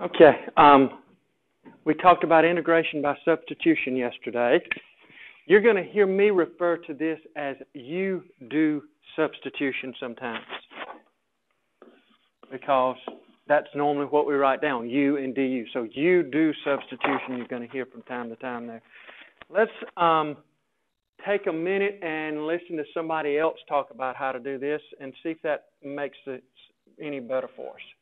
Okay. Um, we talked about integration by substitution yesterday. You're going to hear me refer to this as u du substitution sometimes because that's normally what we write down, u and du. So u du substitution you're going to hear from time to time there. Let's um, take a minute and listen to somebody else talk about how to do this and see if that makes it any better for us.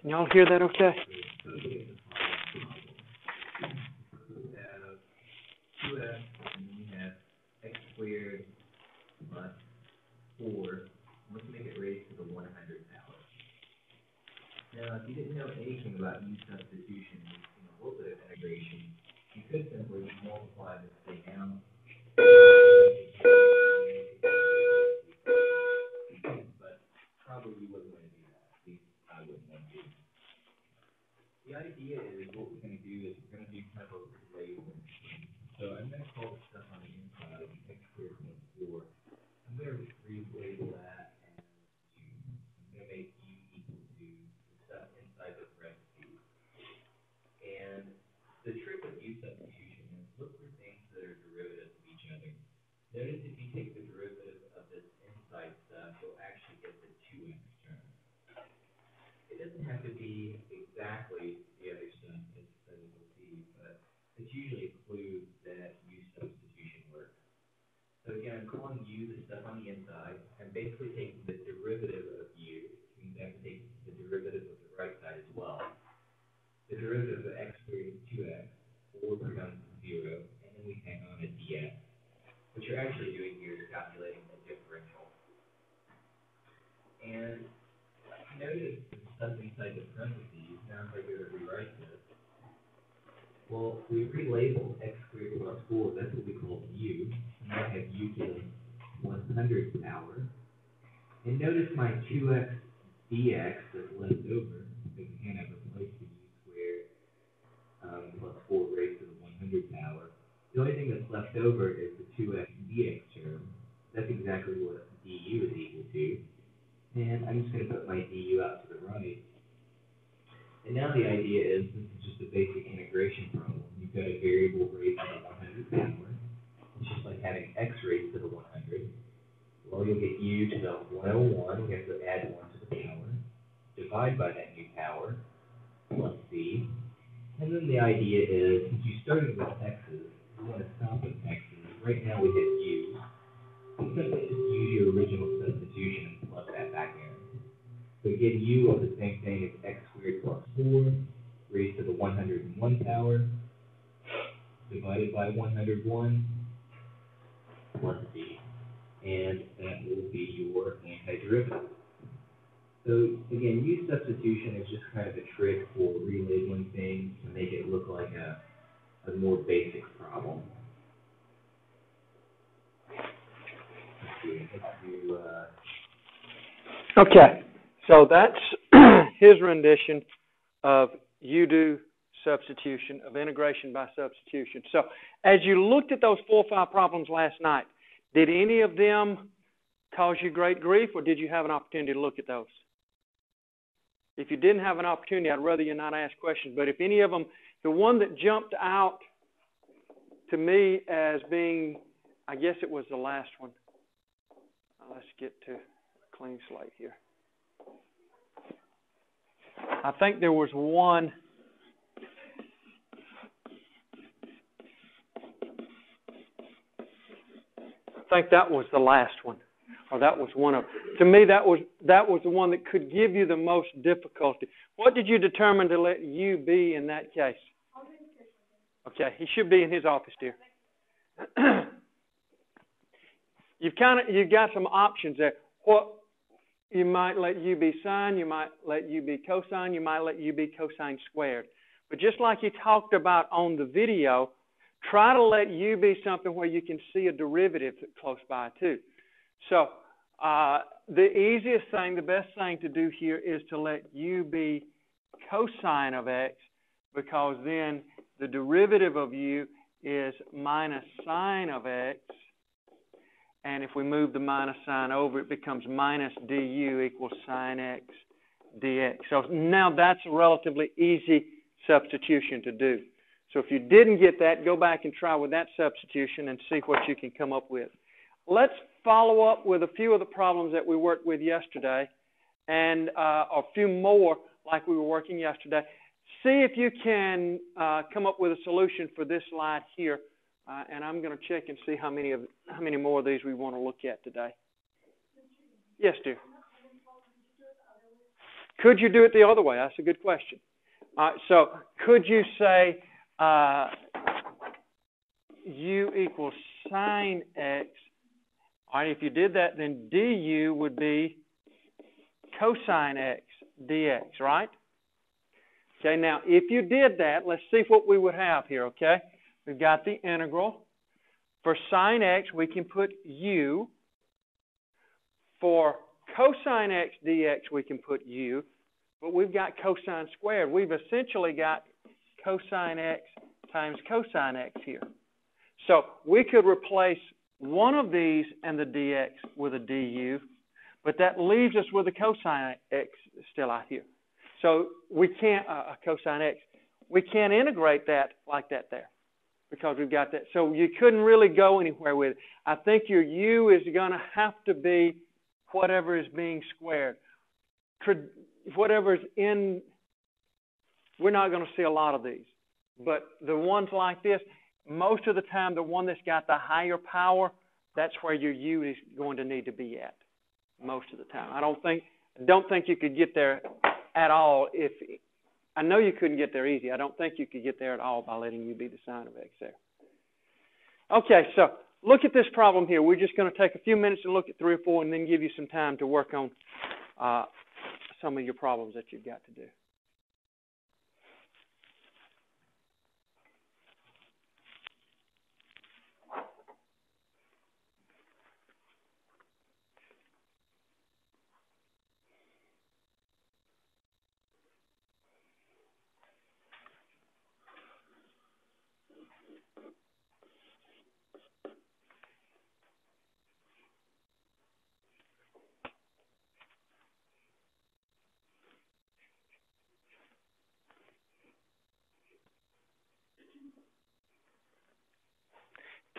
Can y'all hear that okay? squared plus four, let's make it raised to the one hundred power. Now, if you didn't know anything about u substitution, you know, a little bit of integration, you could simply multiply this thing out. But probably wouldn't want to do that, at least I wouldn't want to. The idea is, what we're gonna do is we're gonna do kind of a labeling. So I'm gonna call the stuff on the inside x squared plus four. I'm gonna relabel that as u. I'm gonna make u equal to the stuff inside the parentheses. And the trick with u substitution is look for things that are derivatives of each other. Notice if you take the derivative of this inside stuff, you'll actually get the two x term. It doesn't have to be exactly the other stuff, as, as we'll see, but it's usually a clue that u substitution works. So again, I'm calling u the stuff on the inside. I'm basically taking the derivative of u, which means I have to take the derivative of the right side as well. The derivative of x squared is two x, four becomes zero, and then we hang on a dx. What you're actually doing here is calculating the differential. And notice the stuff inside the parentheses, now if I go to rewrite this, well, we relabeled x squared plus four, that's what we call u. Now I have u to the one hundredth power. And notice my two x dx that's left over, because again, I've replaced the u squared, um, plus four raised to the one hundredth power. The only thing that's left over is the two x dx term. That's exactly what du is equal to. And I'm just gonna put my du out to the right. And now the idea is, this is just a basic integration problem. You've got a variable raised to the one hundred power. It's just like having x raised to the one hundred. Well, you'll get u to the one oh one, we have to add one to the power. Divide by that new power, plus c. And then the idea is, since you started with x's, you want to stop with x's. Right now we have u. Simply just use your original substitution and plug that back in. So again, u are the same thing as x squared plus four, raised to the one hundred and one power, divided by one hundred one, plus c. And that will be your antiderivative. So again, u substitution is just kind of a trick for relabeling things to make it look like a, a more basic problem. Uh, Okay. So that's his rendition of u du substitution, of integration by substitution. So as you looked at those four or five problems last night, did any of them cause you great grief or did you have an opportunity to look at those? If you didn't have an opportunity, I'd rather you not ask questions. But if any of them, the one that jumped out to me as being, I guess it was the last one. Let's get to a clean slate here. I think there was one. I think that was the last one, or that was one of. To me, that was that was the one that could give you the most difficulty. What did you determine to let you be in that case? Okay, he should be in his office, dear. you've kind of you've got some options there. What you might let u be sine, you might let u be cosine, you might let u be cosine squared. But just like you talked about on the video, try to let u be something where you can see a derivative close by too. So uh, the easiest thing, the best thing to do here is to let u be cosine of x because then the derivative of u is minus sine of x. And if we move the minus sign over, it becomes minus du equals sine x dx. So now that's a relatively easy substitution to do. So if you didn't get that, go back and try with that substitution and see what you can come up with. Let's follow up with a few of the problems that we worked with yesterday and uh, a few more like we were working yesterday. See if you can uh, come up with a solution for this slide here. Uh, and I'm going to check and see how many of how many more of these we want to look at today. Yes, dear. Could you do it the other way? That's a good question. Right, so could you say uh, u equals sine x all right, if you did that, then du would be cosine x dx, right? Okay, now if you did that, let's see what we would have here, okay? We've got the integral. For sine x, we can put u. For cosine x dx, we can put u. But we've got cosine squared. We've essentially got cosine x times cosine x here. So we could replace one of these and the dx with a du, but that leaves us with a cosine x still out here. So we can't, uh, a cosine x, we can't integrate that like that there because we've got that. So you couldn't really go anywhere with it. I think your u is going to have to be whatever is being squared. Whatever is in, we're not going to see a lot of these. Mm-hmm. But the ones like this, most of the time, the one that's got the higher power, that's where your U is going to need to be at most of the time. I don't think don't think you could get there at all if I know you couldn't get there easy. I don't think you could get there at all by letting U be the sine of x there. Okay, so look at this problem here. We're just going to take a few minutes and look at three or four and then give you some time to work on uh, some of your problems that you've got to do.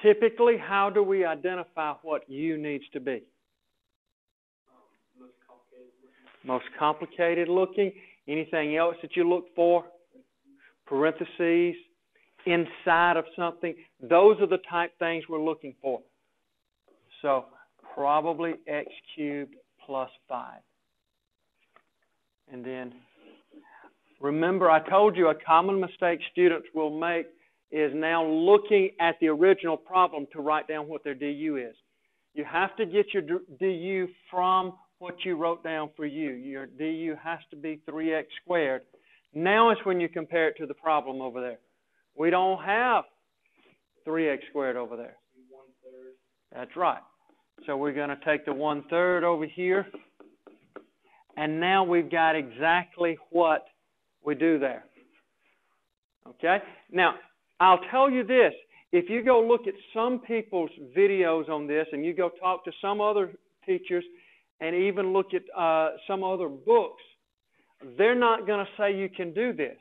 Typically, how do we identify what U needs to be? most complicated looking. Most complicated looking. Anything else that you look for? Parentheses, inside of something. Those are the type things we're looking for. So, probably x cubed plus 5. And then, remember, I told you a common mistake students will make is now looking at the original problem to write down what their du is. You have to get your du from what you wrote down for you. Your du has to be 3x squared. Now is when you compare it to the problem over there. We don't have 3x squared over there. That's right. So we're going to take the one third over here. And now we've got exactly what we do there. Okay? Now, I'll tell you this if you go look at some people's videos on this and you go talk to some other teachers and even look at uh, some other books, they're not going to say you can do this.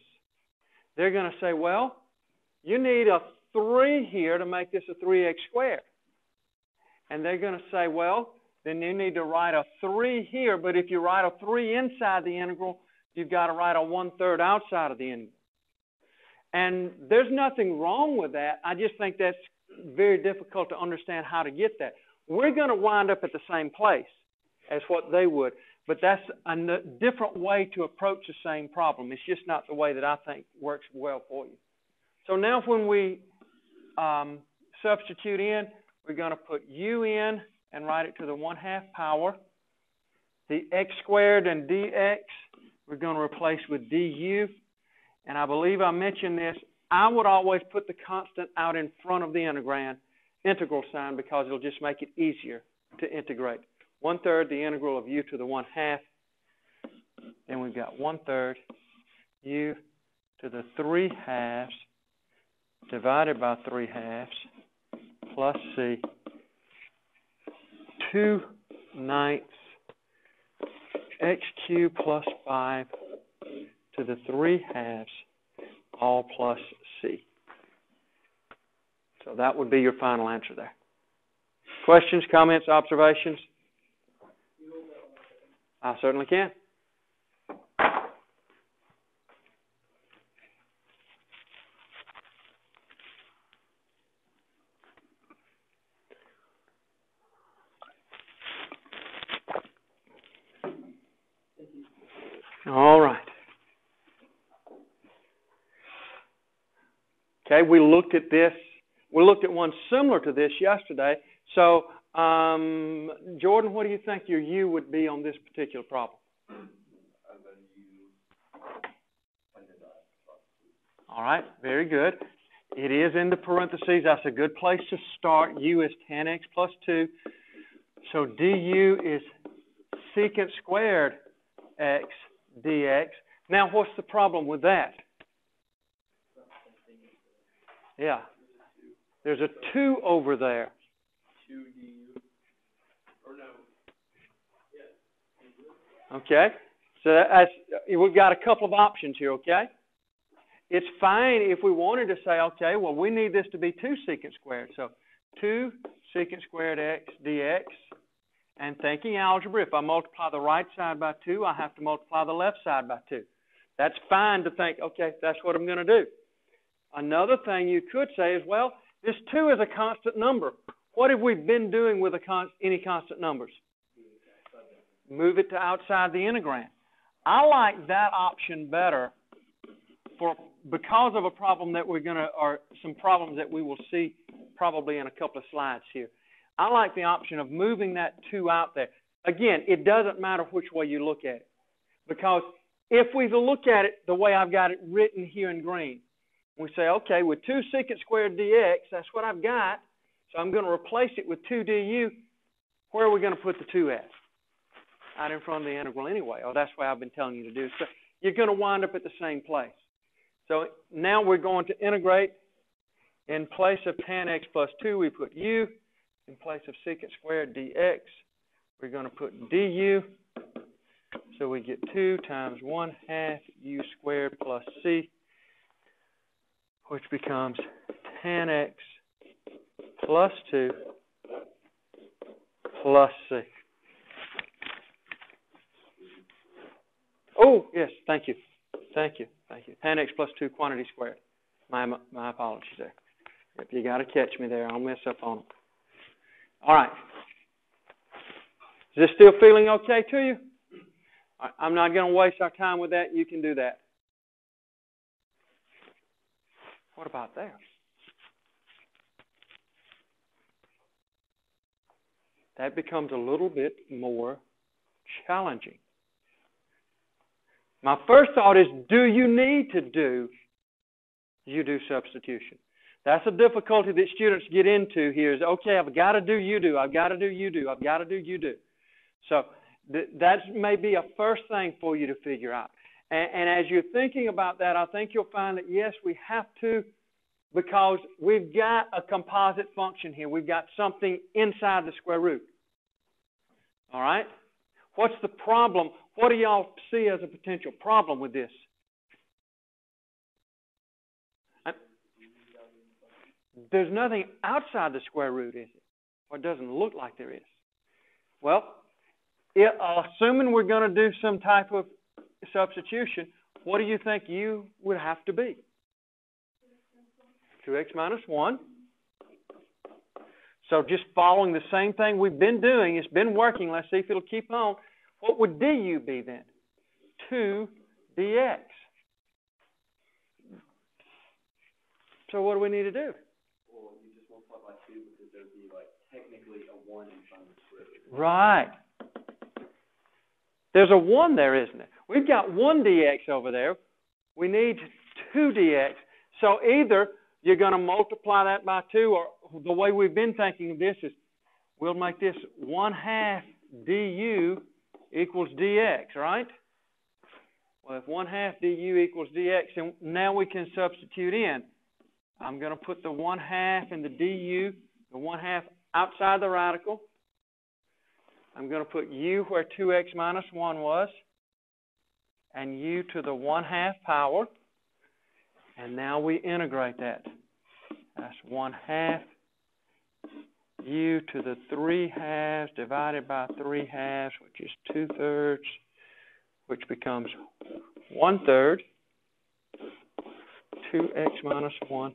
They're going to say, well, you need a 3 here to make this a 3x squared. And they're going to say, well, then you need to write a 3 here, but if you write a 3 inside the integral, you've got to write a 1 third outside of the integral. And there's nothing wrong with that. I just think that's very difficult to understand how to get that. We're going to wind up at the same place as what they would, but that's a different way to approach the same problem. It's just not the way that I think works well for you. So now when we um, substitute in, we're going to put u in and write it to the 1 half power. The x squared and dx, we're going to replace with du and I believe I mentioned this, I would always put the constant out in front of the integral, integral sign because it'll just make it easier to integrate. one third the integral of u to the one half. Then we've got one third u to the three halves divided by three halves plus c 2 ninths x cubed plus 5 to the 3 halves, all plus c. So that would be your final answer there. Questions, comments, observations? I certainly can. All right. Okay, we looked at this. We looked at one similar to this yesterday. So, um, Jordan, what do you think your U would be on this particular problem? All right, very good. It is in the parentheses. That's a good place to start. U is tan x plus 2. So du is secant squared x dx. Now, what's the problem with that? Yeah. There's a 2 over there. 2 du. Okay. So that's, we've got a couple of options here, okay? It's fine if we wanted to say, okay, well, we need this to be 2 secant squared. So 2 secant squared x dx and thinking algebra, if I multiply the right side by 2, I have to multiply the left side by 2. That's fine to think, okay, that's what I'm going to do. Another thing you could say is, well, this 2 is a constant number. What have we been doing with con any constant numbers? Move it to outside the integrand. I like that option better for because of a problem that we're going to, or some problems that we will see probably in a couple of slides here. I like the option of moving that 2 out there. Again, it doesn't matter which way you look at it. Because if we look at it the way I've got it written here in green, we say, okay, with 2 secant squared dx, that's what I've got. So I'm going to replace it with 2 du. Where are we going to put the 2 at? Out in front of the integral anyway. Oh, that's what I've been telling you to do. So you're going to wind up at the same place. So now we're going to integrate. In place of tan x plus 2, we put u in place of secant squared dx, we're going to put du. So we get 2 times 1 half u squared plus c, which becomes tan x plus 2 6. Oh, yes, thank you. Thank you. Thank you. Tan x plus 2 quantity squared. My, my apologies there. If you got to catch me there, I'll mess up on them. All right. Is this still feeling okay to you? I'm not going to waste our time with that. You can do that. What about there? That becomes a little bit more challenging. My first thought is do you need to do u du substitution? That's a difficulty that students get into here is, okay, I've got to do you do, I've got to do you do, I've got to do you do. So th- that may be a first thing for you to figure out. And, and as you're thinking about that, I think you'll find that yes, we have to because we've got a composite function here. We've got something inside the square root. All right? What's the problem? What do y'all see as a potential problem with this? Uh, there's nothing outside the square root, is it? Or it doesn't look like there is. Well, it, assuming we're going to do some type of substitution, what do you think u would have to be? 2x minus 1. So just following the same thing we've been doing, it's been working. Let's see if it'll keep on. What would du be then? 2 dx. So what do we need to do? Right. There's a 1 there, isn't it? We've got 1 dx over there. We need 2 dx. So either you're going to multiply that by 2, or the way we've been thinking of this is we'll make this 1 half du equals dx, right? Well, if 1 half du equals dx, and now we can substitute in. I'm going to put the 1 half in the du, the 1 half outside the radical. I'm going to put u where 2x minus 1 was, and u to the 1 half power. And now we integrate that. That's 1 half u to the 3 halves divided by 3 halves, which is 2 thirds, which becomes 1 third, 2x minus 1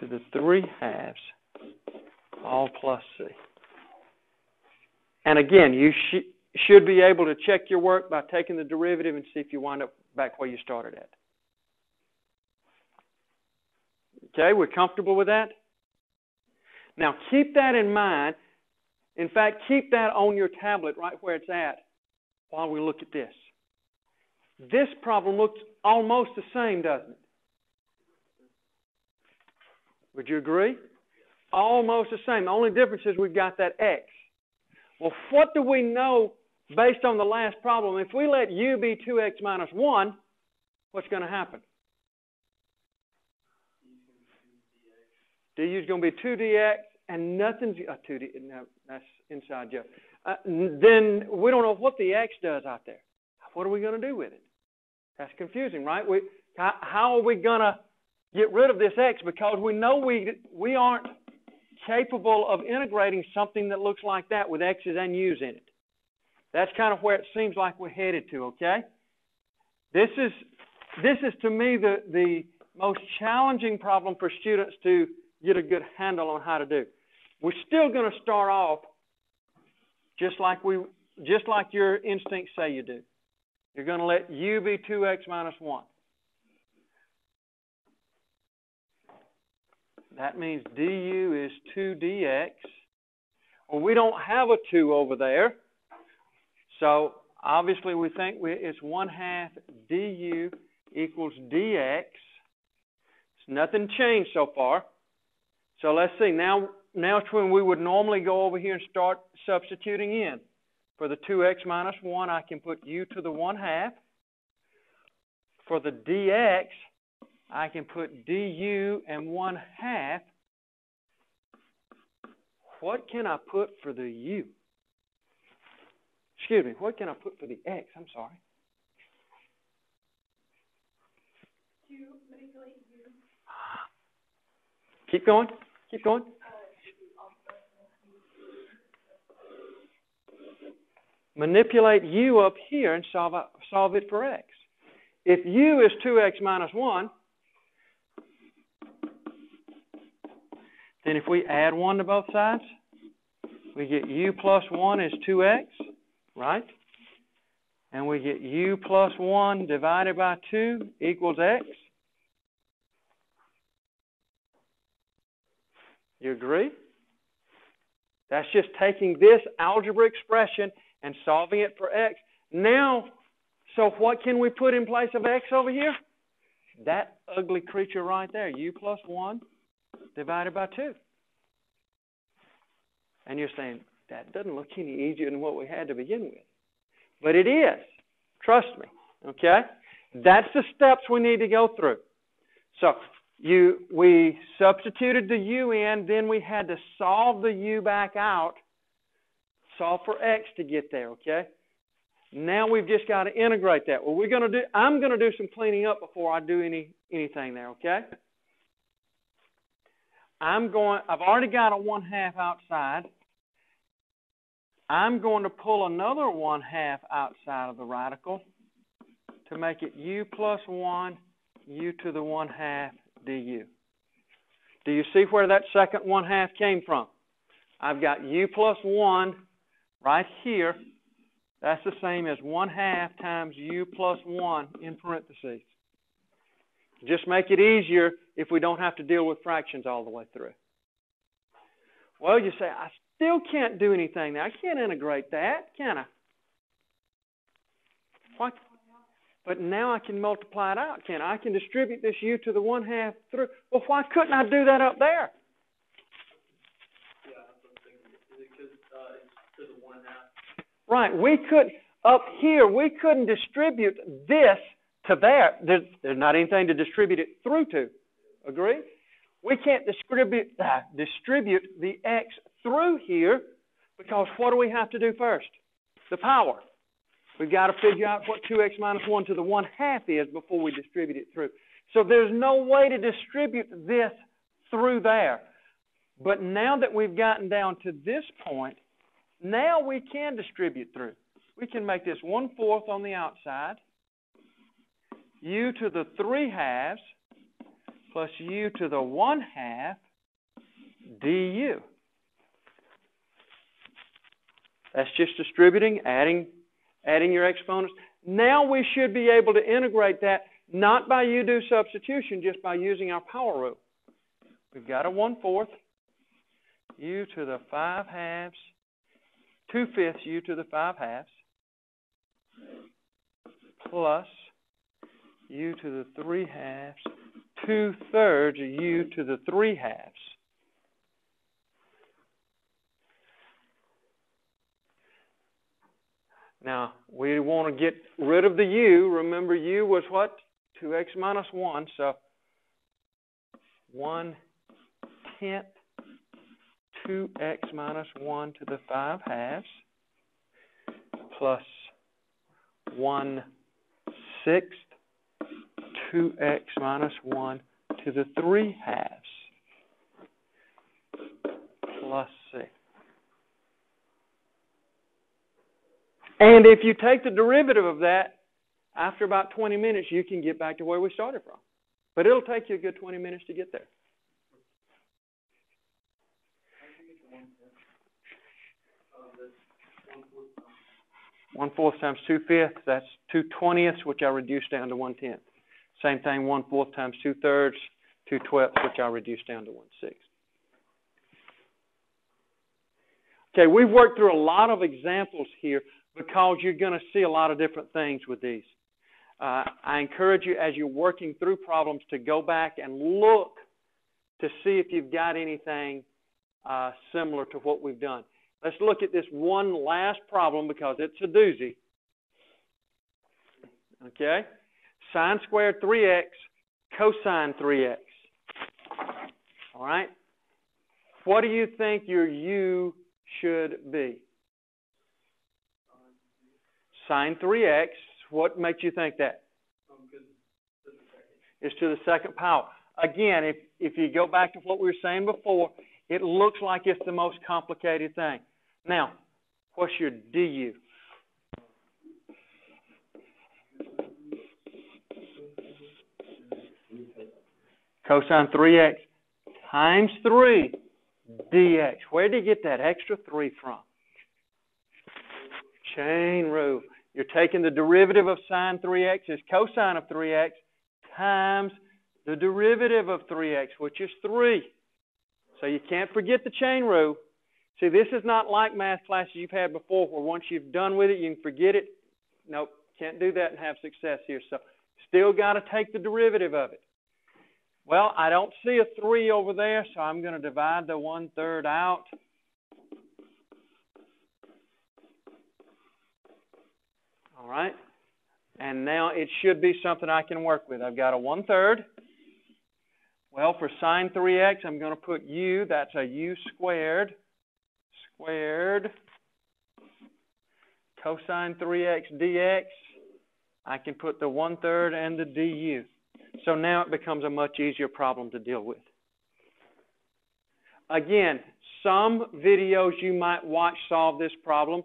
to the 3 halves, all plus c. And again, you sh should be able to check your work by taking the derivative and see if you wind up back where you started at. Okay, we're comfortable with that? Now keep that in mind. In fact, keep that on your tablet right where it's at while we look at this. This problem looks almost the same, doesn't it? Would you agree? Almost the same. The only difference is we've got that x. Well, what do we know based on the last problem? If we let u be 2x minus 1, what's going to happen? du is going to be 2dx, and nothing's uh, 2d. No, that's inside joke. Uh, then we don't know what the x does out there. What are we going to do with it? That's confusing, right? We, how, how are we going to get rid of this x? Because we know we we aren't capable of integrating something that looks like that with x's and u's in it. That's kind of where it seems like we're headed to, okay? This is this is to me the the most challenging problem for students to get a good handle on how to do. We're still going to start off just like we just like your instincts say you do. You're going to let u be 2x minus 1. That means du is 2dx. Well, we don't have a 2 over there. So obviously we think we, it's 1 half du equals dx. It's nothing changed so far. So let's see. Now, now it's when we would normally go over here and start substituting in. For the 2x minus 1, I can put u to the 1 half. For the dx, I can put du and 1 half. What can I put for the u? Excuse me, what can I put for the x? I'm sorry. Keep going. Keep going. Manipulate u up here and solve, solve it for x. If u is 2x minus 1, then if we add 1 to both sides, we get u plus 1 is 2x, right? And we get u plus 1 divided by 2 equals x. You agree? That's just taking this algebra expression and solving it for x. Now, so what can we put in place of x over here? That ugly creature right there, u plus 1 divided by 2. And you're saying, that doesn't look any easier than what we had to begin with. But it is. Trust me. Okay? That's the steps we need to go through. So you we substituted the u in, then we had to solve the u back out, solve for x to get there, okay? Now we've just got to integrate that. Well, we're going to do I'm going to do some cleaning up before I do any anything there, okay? I'm going I've already got a 1 half outside. I'm going to pull another 1 half outside of the radical to make it u plus 1 u to the 1 half du. Do you see where that second 1 half came from? I've got u plus 1 right here. That's the same as 1 half times u plus 1 in parentheses. Just make it easier if we don't have to deal with fractions all the way through. Well, you say, I still can't do anything now. I can't integrate that, can I? Why? But now I can multiply it out, can I? I can distribute this u to the 1 half through. Well, why couldn't I do that up there? Yeah, that's what I'm thinking. Because uh, it's to the Right. We could up here we couldn't distribute this to there. There's, there's not anything to distribute it through to. Agree? We can't distribute uh, distribute the x through here because what do we have to do first? The power. We've got to figure out what 2x minus 1 to the 1 half is before we distribute it through. So there's no way to distribute this through there. But now that we've gotten down to this point, now we can distribute through. We can make this 1 fourth on the outside, u to the 3 halves, plus u to the 1 half du. That's just distributing, adding, adding your exponents. Now we should be able to integrate that not by u-du substitution, just by using our power rule. We've got a 1 fourth, u to the 5 halves, 2 fifths u to the 5 halves, plus u to the 3 halves, 2 thirds u to the 3 halves. Now, we want to get rid of the u. Remember, u was what? 2x minus 1. So, 1 tenth 2x minus 1 to the 5 halves plus 1 sixth 2x minus 1 to the 3 halves plus c. And if you take the derivative of that, after about 20 minutes, you can get back to where we started from. But it'll take you a good 20 minutes to get there. One fourth times two fifths, that's two twentieths, which I reduce down to one tenth. Same thing, one fourth times two thirds, two twelfths, which I reduce down to one sixth. Okay, we've worked through a lot of examples here because you're going to see a lot of different things with these. Uh, I encourage you as you're working through problems to go back and look to see if you've got anything uh, similar to what we've done. Let's look at this one last problem because it's a doozy. Okay? Sine squared 3x, cosine 3x. All right? What do you think your u should be? Sine 3x. What makes you think that? It's to the second power. Again, if, if you go back to what we were saying before, it looks like it's the most complicated thing. Now, what's your du? Cosine 3x times 3 dx. Where did you get that extra 3 from? Chain rule. You're taking the derivative of sine 3x is cosine of 3x times the derivative of 3x, which is 3. So you can't forget the chain rule. See, this is not like math classes you've had before where once you've done with it, you can forget it. Nope, can't do that and have success here. So still got to take the derivative of it. Well, I don't see a 3 over there, so I'm going to divide the one-third out. All right. And now it should be something I can work with. I've got a one-third. Well, for sine 3x, I'm going to put u. That's a u squared squared cosine 3x dx. I can put the one-third and the du. So now it becomes a much easier problem to deal with. Again, some videos you might watch solve this problem.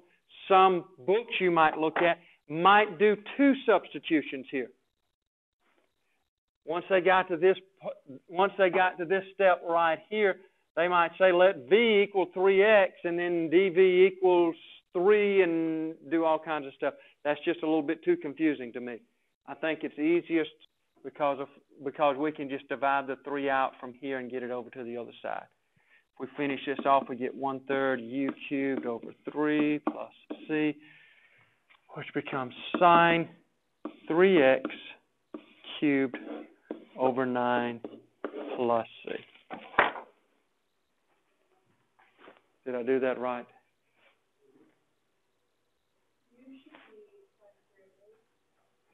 Some books you might look at might do two substitutions here. Once they got to this once they got to this step right here, they might say let v equal 3x and then dv equals 3 and do all kinds of stuff. That's just a little bit too confusing to me. I think it's easiest because of because we can just divide the 3 out from here and get it over to the other side. If we finish this off, we get 1 third u cubed over 3 plus c, which becomes sine 3x cubed over 9 plus c. Did I do that right?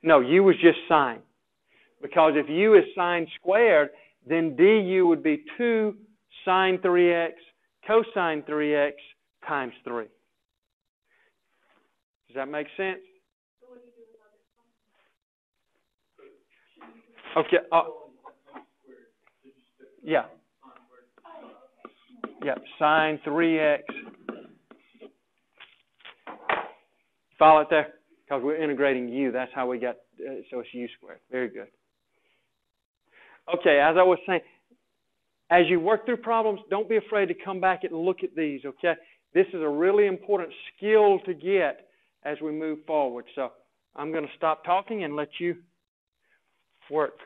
No, u was just sine. Because if u is sine squared, then du would be 2 sine 3x cosine 3x times 3. That make sense? Okay. Uh, yeah. Yeah, sine 3x. Follow it there? Because we're integrating u. That's how we got, uh, so it's u squared. Very good. Okay, as I was saying, as you work through problems, don't be afraid to come back and look at these, okay? This is a really important skill to get as we move forward. So I'm going to stop talking and let you work.